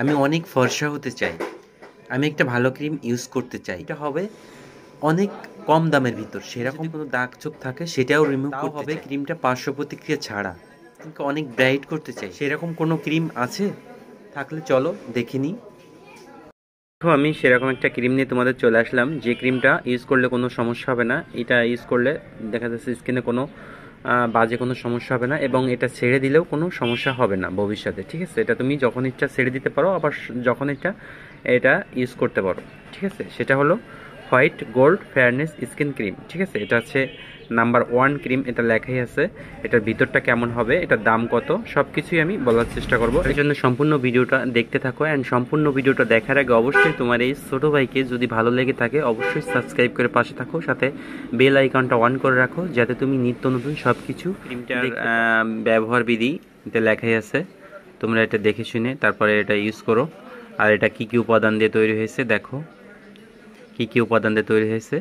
আমি অনেক ফর্সা হতে চাই। আমি একটা ভালো ক্রিম ইউজ করতে চাই। এটা হবে অনেক কম দামের ভিতর। সেরকম কোনো দাগ চোখ থাকে সেটাও রিমুভ করতে হবে ক্রিমটা পার্শ্ব প্রতিক্রিয়া ছাড়া। কিন্তু অনেক ব্রাইট করতে চাই। সেরকম কোনো ক্রিম আছে? থাকলে চলো দেখে নিই। দেখো আমি সেরকম একটা ক্রিম নিয়ে তোমাদের চলে আসলাম। যে ক্রিমটা ইউজ করলে কোনো সমস্যা হবে না। এটা ইউজ করলে দেখা যাচ্ছে স্কিনে কোনো বাজে কোনো সমস্যা হবে না এবং এটা ছেড়ে দিলেও কোনো সমস্যা হবে না ভবিষ্যতে, ঠিক আছে? এটা তুমি যখন ইচ্ছা ছেড়ে দিতে পারো, আবার যখন ইচ্ছা এটা ইউজ করতে পারো, ঠিক আছে? সেটা হলো white gold fairness skin cream ঠিক আছে? এটা হচ্ছে নাম্বার ওয়ান ক্রিম এটা লেখাই আছে। এটার ভিতরটা কেমন হবে এটার দাম কত সব কিছুই আমি বলার চেষ্টা করব। এই জন্য সম্পূর্ণ ভিডিওটা দেখতে থাকো অ্যান্ড সম্পূর্ণ ভিডিওটা দেখার আগে অবশ্যই তোমার এই ছোটো ভাইকে যদি ভালো লেগে থাকে অবশ্যই সাবস্ক্রাইব করে পাশে থাকো সাথে বেল আইকনটা অন করে রাখো যাতে তুমি নিত্য নতুন সব কিছু ক্রিমটার ব্যবহার বিধি এতে লেখাই আছে। তোমরা এটা দেখে শুনে তারপরে এটা ইউজ করো। আর এটা কি কি উপাদান দিয়ে তৈরি হয়েছে দেখো। কি কি উপাদান দিয়ে তৈরি হয়েছে?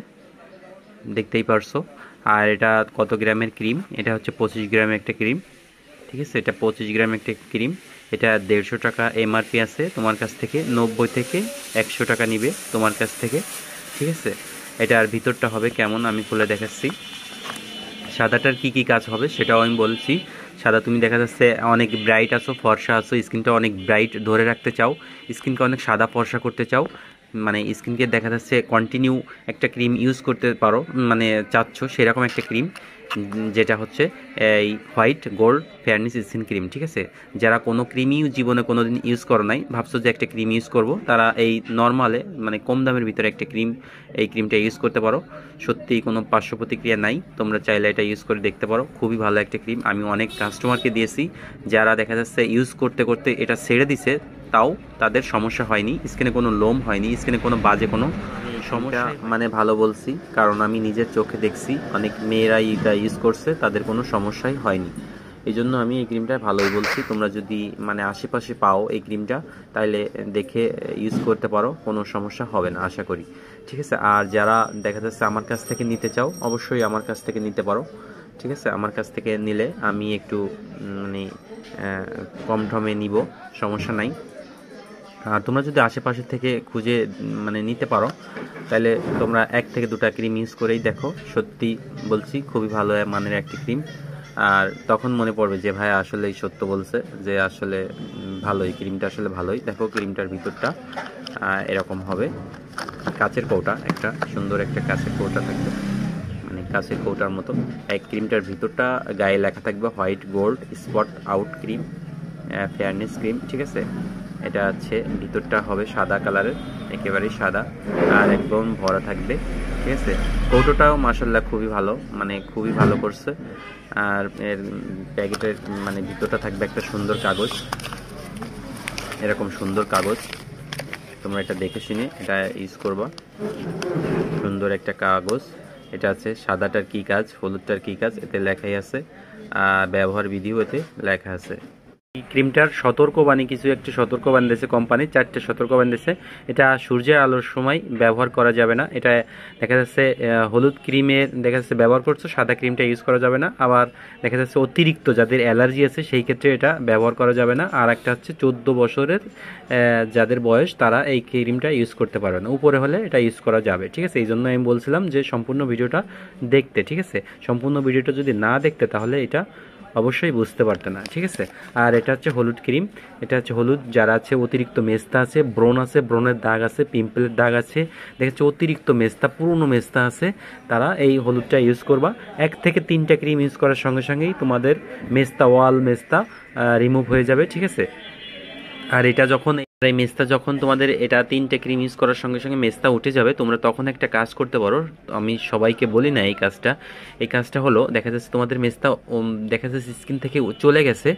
দেখতেই পারছ। আর এটা কত গ্রামের ক্রিম? এটা হচ্ছে পঁচিশ গ্রামের একটা ক্রিম। ঠিক আছে? এটা পঁচিশ গ্রাম একটা ক্রিম। এটা দেড়শো টাকা এমআরপি আছে তোমার কাছ থেকে। নব্বই থেকে একশো টাকা নিবে তোমার কাছ থেকে। ঠিক আছে? এটার ভিতরটা হবে কেমন? আমি খুলে দেখাচ্ছি। সাদাটার কি কি কাজ হবে সেটাও আমি বলছি। সাদা তুমি দেখা যাচ্ছে অনেক ব্রাইট আছো, ফর্সা আছো স্কিনটা অনেক ব্রাইট ধরে রাখতে চাও। স্কিনকে অনেক সাদা ফর্সা করতে চাও। মানে স্কিনকে দেখা যাচ্ছে কন্টিনিউ একটা ক্রিম ইউজ করতে পারো মানে চাচ্ছ সেরকম একটা ক্রিম যেটা হচ্ছে এই white gold fairness skin cream ঠিক আছে? যারা কোনো ক্রিমই জীবনে কোনো দিন ইউজ করো নাই, ভাবছ যে একটা ক্রিম ইউজ করব, তারা এই নর্মালে মানে কম দামের ভিতরে একটা ক্রিম এই ক্রিমটা ইউজ করতে পারো। সত্যিই কোনো পার্শ্ব প্রতিক্রিয়া নাই, তোমরা চাইলে এটা ইউজ করে দেখতে পারো। খুবই ভালো একটা ক্রিম আমি অনেক কাস্টমারকে দিয়েছি, যারা দেখা যাচ্ছে ইউজ করতে করতে এটা ছেড়ে দিছে তাও তাদের সমস্যা হয়নি। স্কিনে কোনো লোম হয়নি স্কিনে কোনো বাজে কোনো সমস্যা মানে ভালো বলছি কারণ আমি নিজের চোখে দেখছি অনেক মেয়েরা এটা ইউজ করছে তাদের কোনো সমস্যাই হয়নি। এই জন্য আমি এই ক্রিমটা ভালোই বলছি। তোমরা যদি মানে আশেপাশে পাও এই ক্রিমটা তাহলে দেখে ইউজ করতে পারো কোনো সমস্যা হবে না আশা করি। ঠিক আছে? আর যারা দেখা যাচ্ছে আমার কাছ থেকে নিতে চাও অবশ্যই আমার কাছ থেকে নিতে পারো। ঠিক আছে? আমার কাছ থেকে নিলে আমি একটু মানে কম ঠমে নিব সমস্যা নাই। আর তোমরা যদি আশেপাশে থেকে খুঁজে মানে নিতে পারো, তাহলে তোমরা এক থেকে দুটা ক্রিম ইউজ করেই দেখো। সত্যি বলছি, খুবই ভালো মানের একটি ক্রিম আর তখন মনে পড়বে যে, ভাই, আসলেই সত্য বলছে যে, আসলে ভালোই। ক্রিমটা আসলে ভালোই। দেখো ক্রিমটার ভিতরটা এরকম হবে। কাচের কৌটা, একটা সুন্দর একটা কাচের কৌটা থাকবে। মানে কাচের কৌটার মতো। এই ক্রিমটার ভিতরটা গায়ে লেখা থাকবে white gold spot out cream fairness cream ঠিক আছে? এটা হচ্ছে ভিতরটা হবে সাদা কালারের, একেবারেই সাদা, আর একদম ভরা থাকবে, ঠিক আছে? কৌটোটাও মাসাল্লাহ খুবই ভালো মানে খুবই ভালো করছে, আর এর প্যাকেটের মানে ভিতরটা থাকবে একটা সুন্দর কাগজ, এরকম সুন্দর কাগজ, তোমরা এটা দেখে শুনে এটা ইউজ করবা, সুন্দর একটা কাগজ, এটা আছে সাদাটার কি কাজ, হলুদটার কি কাজ, এতে লেখাই আছে আর ব্যবহার বিধিও এতে লেখা আছে। এই ক্রিমটার সতর্কবাণী, কিছু একটি সতর্কবাণী দিয়েছে কোম্পানি, চারটে সতর্কবাণী দিয়েছে। এটা সূর্যের আলোর সময় ব্যবহার করা যাবে না। এটা দেখা যাচ্ছে হলুদ ক্রিমের দেখা যাচ্ছে ব্যবহার করছ, সাদা ক্রিমটা ইউজ করা যাবে না। আবার দেখা যাচ্ছে অতিরিক্ত যাদের অ্যালার্জি আছে, সেই ক্ষেত্রে এটা ব্যবহার করা যাবে না। আর একটা হচ্ছে চোদ্দ বছরের যাদের বয়স, তারা এই ক্রিমটা ইউজ করতে পারবে না। উপরে হলে এটা ইউজ করা যাবে, ঠিক আছে? এই জন্য আমি বলছিলাম যে সম্পূর্ণ ভিডিওটা দেখতে, ঠিক আছে? সম্পূর্ণ ভিডিওটা যদি না দেখতে, তাহলে এটা অবশ্যই বুঝতে পারতো না, ঠিক আছে? আর এটা হচ্ছে হলুদ ক্রিম, এটা হচ্ছে হলুদ, যারা আছে অতিরিক্ত মেস্তা আছে, ব্রণ আছে, ব্রণের দাগ আছে, পিম্পলের দাগ আছে দেখা যাচ্ছে অতিরিক্ত মেস্তা, পুরনো মেস্তা আছে, তারা এই হলুদটা ইউজ করবা। এক থেকে তিনটা ক্রিম ইউজ করার সঙ্গে সঙ্গেই তোমাদের মেস্তা, ওয়াল মেস্তা রিমুভ হয়ে যাবে, ঠিক আছে? আর এটা যখন এই মেস্তা যখন তোমাদের এটা তিনটে ক্রিম ইউজ করার সঙ্গে সঙ্গে মেস্তা উঠে যাবে, তোমরা তখন একটা কাজ করতে পারো। আমি সবাইকে বলি না এই কাজটা। এই কাজটা হলো, দেখা যাচ্ছে তোমাদের মেস্তা দেখা যাচ্ছে স্কিন থেকে চলে গেছে,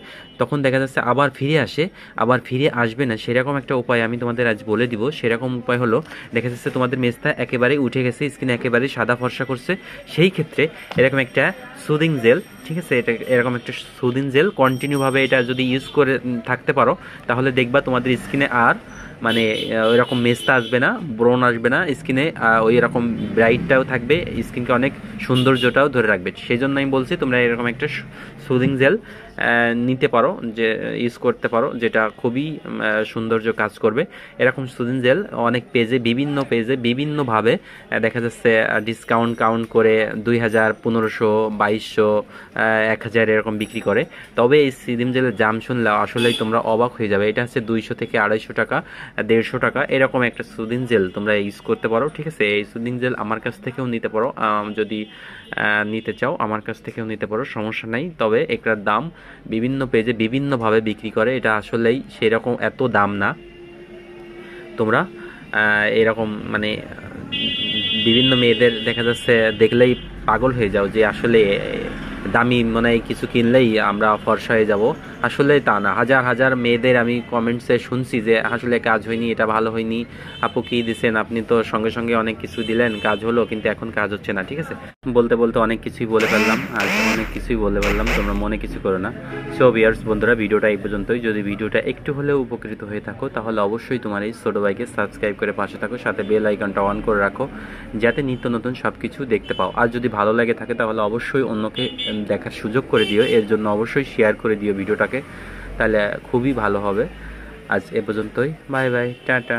তখন দেখা যাচ্ছে আবার ফিরে আসে, আবার ফিরে আসবে না। সেরকম একটা উপায় আমি তোমাদের আজ বলে দিব। সেরকম উপায় হলো, দেখা যাচ্ছে তোমাদের মেস্তা একেবারে উঠে গেছে স্কিন একেবারে সাদা ফর্সা করছে। সেই ক্ষেত্রে এরকম একটা সুদিং জেল ঠিক আছে? এটা এরকম একটা সুদিন জেল কন্টিনিউভাবে এটা যদি ইউজ করে থাকতে পারো, তাহলে দেখবা তোমাদের স্কিনে আর মানে ওই রকম মেস্তা আসবে না, ব্রণ আসবে না স্কিনে ওই রকম ব্রাইটটাও থাকবে, স্কিনকে অনেক সৌন্দর্যটাও ধরে রাখবে। সেই জন্য আমি বলছি, তোমরা এরকম একটা সুদিং জেল নিতে পারো, যে ইউজ করতে পারো, যেটা খুবই সৌন্দর্য কাজ করবে। এরকম সুদিন জেল অনেক পেজে বিভিন্ন পেজে বিভিন্নভাবে দেখা যাচ্ছে ডিসকাউন্ট কাউন্ট করে দুই হাজার পনেরোশো, বাইশশো এক হাজার এরকম বিক্রি করে। তবে এই সিদিম জেলের দাম শুনলে আসলেই তোমরা অবাক হয়ে যাবে। এটা হচ্ছে দুইশো থেকে আড়াইশো টাকা দেড়শো টাকা। এরকম একটা সুদিন জেল তোমরা ইউজ করতে পারো, ঠিক আছে? এই সুদিন জেল আমার কাছ থেকেও নিতে পারো। যদি নিতে চাও, আমার কাছ থেকেও নিতে পারো, সমস্যা নাই। তবে এটার দাম বিভিন্ন পেজে বিভিন্নভাবে বিক্রি করে। এটা আসলেই সেরকম এত দাম না। তোমরা এরকম মানে বিভিন্ন মেয়েদের দেখা যাচ্ছে, দেখলেই পাগল হয়ে যাও যে আসলে দামি মানে কিছু কিনলেই আমরা ফর্সা হয়ে যাব। আসলে তা না। হাজার হাজার মেয়েদের আমি কমেন্টসে শুনছি যে, আসলে কাজ হয়নি, এটা ভালো হয়নি। আপু কি দিছেন? আপনি তো সঙ্গে সঙ্গে অনেক কিছু দিলেন, কাজ হলো, কিন্তু এখন কাজ হচ্ছে না। ঠিক আছে? বলতে বলতে অনেক কিছুই বলে ফেললাম, আর অনেক কিছুই বলে ফেললাম, তোমরা মনে কিছু করো না। সো বিয়ার্স বন্ধুরা, ভিডিওটা এই পর্যন্তই। যদি ভিডিওটা একটু হলেও উপকৃত হয়ে থাকো, তাহলে অবশ্যই তোমার এই ছোটো ভাইকে সাবস্ক্রাইব করে পাশে থাকো, সাথে বেল আইকনটা অন করে রাখো, যাতে নিত্য নতুন সব কিছু দেখতে পাও। আর যদি ভালো লাগে থাকে, তাহলে অবশ্যই অন্যকে দেখার সুযোগ করে দিও। এর জন্য অবশ্যই শেয়ার করে দিও ভিডিওটাকে তাহলে খুবই ভালো হবে। আজ এ পর্যন্তই। Bye bye tata.